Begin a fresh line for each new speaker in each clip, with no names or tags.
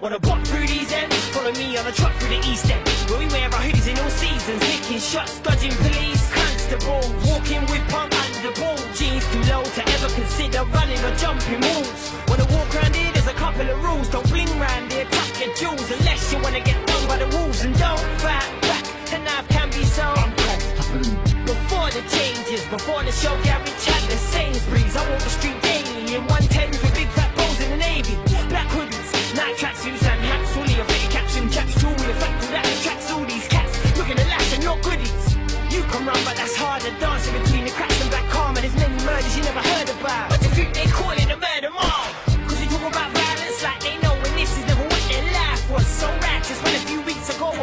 Wanna walk through these ends? Follow me on a truck through the east end. Where we wear our hoodies in all seasons, licking shots, dodging police. Constable, walking with punk under the ball. Jeans too low to ever consider running or jumping walls. Wanna walk around here? There's a couple of rules. Don't bling round here, tuck your jewels unless you wanna get done by the wolves. And don't fight back. The knife can be so before the changes, before the show Gary Chandler Sainsbury's. I walk the street daily in 110s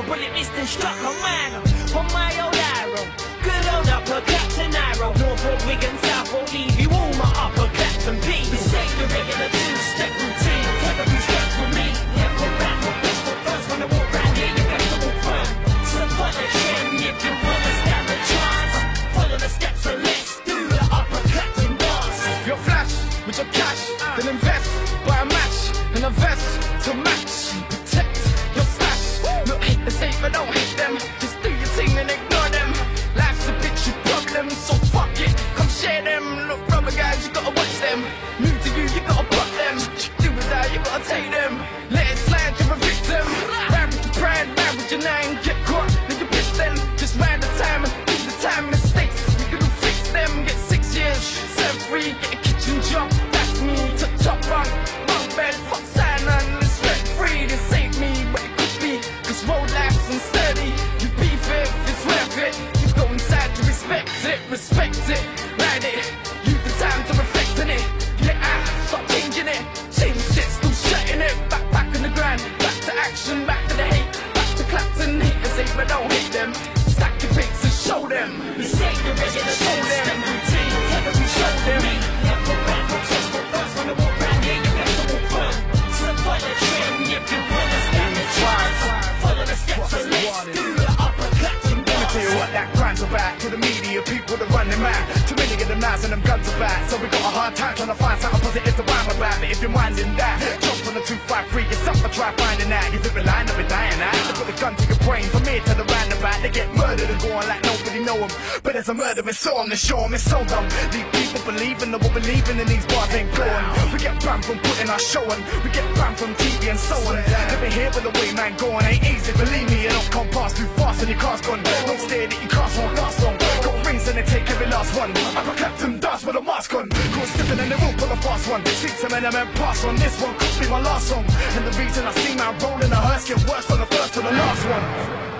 bullet missed and struck a man on my old arrow. Good old Upper Clapton arrow. Northwold, Wigan, Southwold, leave you all my Upper Clapton beat. This ain't the regular two-step routine. Take a few steps with me. Never or best foot first when I walk round here. You got to walk front. So follow the trend if you wanna stand a chance. Follow the steps and let's do the Upper Clapton dance.
Your flash with your cash, then invest, buy a match and a vest to match. Respect it, respect it. Use the time to reflect on it. Get out, start changing it. Change shit, still shutting it. Back, back on the grind, back to action, back to the hate. Back to Clapton, haters hate, but don't hate them. Stack your pics and show them.
Ain't the regular
Show them. That grind's about. To the media, people that run out. Too many of them knives and them guns about. So we got a hard time trying to find something positive to rhyme about. But if you're minding that, jump on the 253 yourself and try finding out. You think we're lying or we're dying out? They put a gun to your brain from here to the roundabout. They get murdered and go on like nobody know them. But there's a murder in so on the show 'em, it's so dumb. These people believing that what believing in these bars ain't going. We get banned from putting our show on. We get banned from TV and so on. Never hear with the way man going ain't easy. Believe me, it don't come past too fast and your car's gone. Don't stare that your cars won't take every last one. Upper Clapton dance with a mask on. Go slipping and they won't pull a fast one. Some and them and pass on. This one could be my last song. And the reason I see my man rolling the hearse get worse than the first to the last one.